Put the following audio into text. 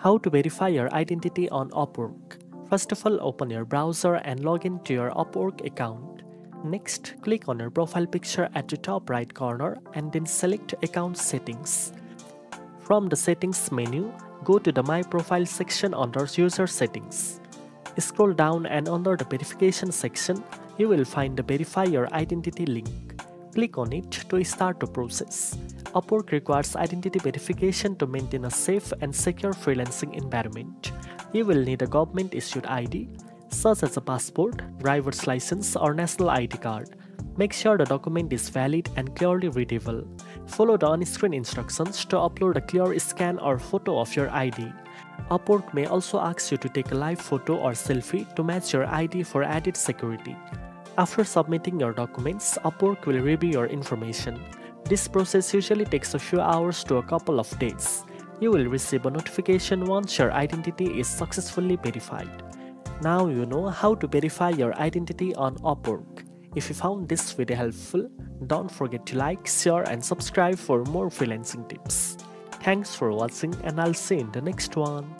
How to verify your identity on Upwork. First of all, open your browser and log in to your Upwork account. Next, click on your profile picture at the top right corner and then select Account Settings. From the Settings menu, go to the My Profile section under User Settings. Scroll down and under the Verification section, you will find the Verify Your Identity link. Click on it to start the process. Upwork requires identity verification to maintain a safe and secure freelancing environment. You will need a government issued ID, such as a passport, driver's license, or national ID card. Make sure the document is valid and clearly readable. Follow the on-screen instructions to upload a clear scan or photo of your ID. Upwork may also ask you to take a live photo or selfie to match your ID for added security. After submitting your documents, Upwork will review your information. This process usually takes a few hours to a couple of days. You will receive a notification once your identity is successfully verified. Now you know how to verify your identity on Upwork. If you found this video helpful, don't forget to like, share and subscribe for more freelancing tips. Thanks for watching and I'll see you in the next one.